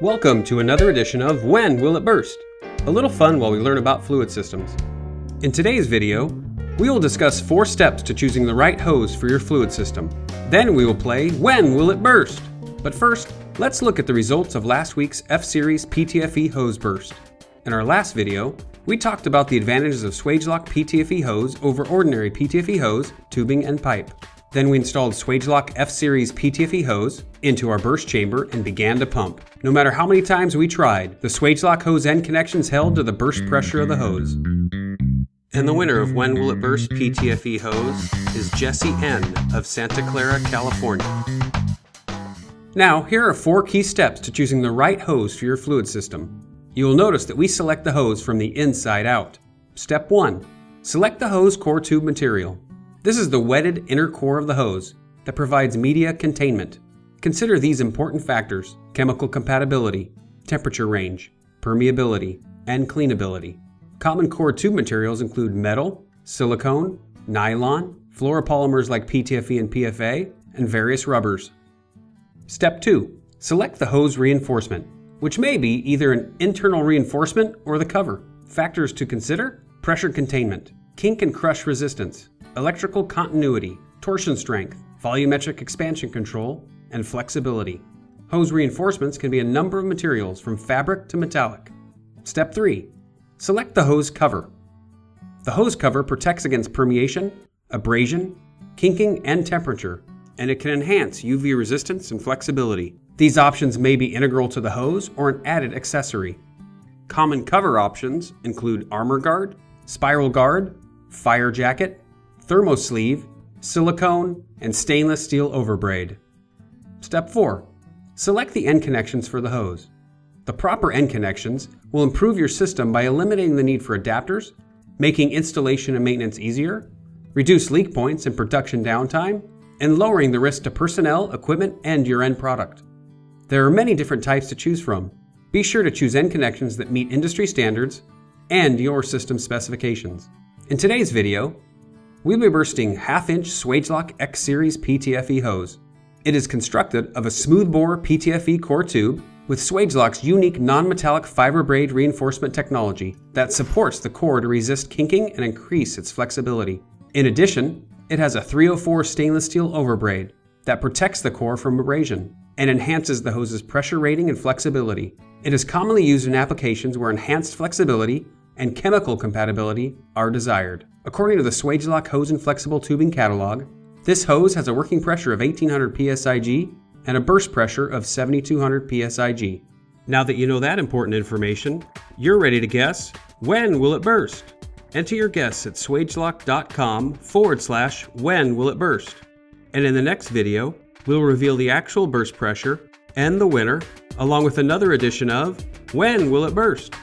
Welcome to another edition of When Will It Burst? A little fun while we learn about fluid systems. In today's video, we will discuss four steps to choosing the right hose for your fluid system. Then we will play When Will It Burst? But first, let's look at the results of last week's F-Series PTFE hose burst. In our last video, we talked about the advantages of Swagelok PTFE hose over ordinary PTFE hose, tubing, and pipe. Then we installed Swagelok F-Series PTFE hose into our burst chamber and began to pump. No matter how many times we tried, the Swagelok hose end connections held to the burst pressure of the hose. And the winner of When Will It Burst PTFE hose is Jesse N. of Santa Clara, California. Now, here are four key steps to choosing the right hose for your fluid system. You will notice that we select the hose from the inside out. Step 1. Select the hose core tube material. This is the wetted inner core of the hose that provides media containment. Consider these important factors chemical compatibility, temperature range, permeability, and cleanability. Common core tube materials include metal, silicone, nylon, fluoropolymers like PTFE and PFA, and various rubbers. Step 2. Select the hose reinforcement, which may be either an internal reinforcement or the cover. Factors to consider pressure containment, kink and crush resistance, electrical continuity, torsion strength, volumetric expansion control, and flexibility. Hose reinforcements can be a number of materials from fabric to metallic. Step 3. Select the hose cover. The hose cover protects against permeation, abrasion, kinking, and temperature, and it can enhance UV resistance and flexibility. These options may be integral to the hose or an added accessory. Common cover options include armor guard, spiral guard, fire jacket, thermosleeve, silicone, and stainless steel overbraid. Step 4. Select the end connections for the hose. The proper end connections will improve your system by eliminating the need for adapters, making installation and maintenance easier, reduce leak points and production downtime, and lowering the risk to personnel, equipment, and your end product. There are many different types to choose from. Be sure to choose end connections that meet industry standards and your system specifications. In today's video, We'll be bursting half-inch Swagelok X-Series PTFE hose. It is constructed of a smooth-bore PTFE core tube with Swagelok's unique non-metallic fiber braid reinforcement technology that supports the core to resist kinking and increase its flexibility. In addition, it has a 304 stainless steel overbraid that protects the core from abrasion and enhances the hose's pressure rating and flexibility. It is commonly used in applications where enhanced flexibility and chemical compatibility are desired. According to the Swagelok Hose and Flexible Tubing Catalog, this hose has a working pressure of 1800 psig and a burst pressure of 7200 psig. Now that you know that important information, you're ready to guess when will it burst? Enter your guess at swagelok.com forward slash when will it burst. And in the next video, we'll reveal the actual burst pressure and the winner, along with another edition of When Will It Burst?